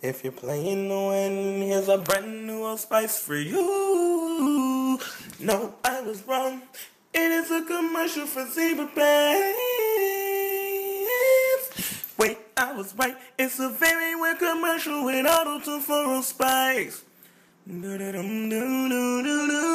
If you're playing the wind, here's a brand new old spice for you. No, I was wrong. It is a commercial for zebra pants. Wait, I was right. It's a very weird commercial with auto tune for a spice. Do-do-dum-dum.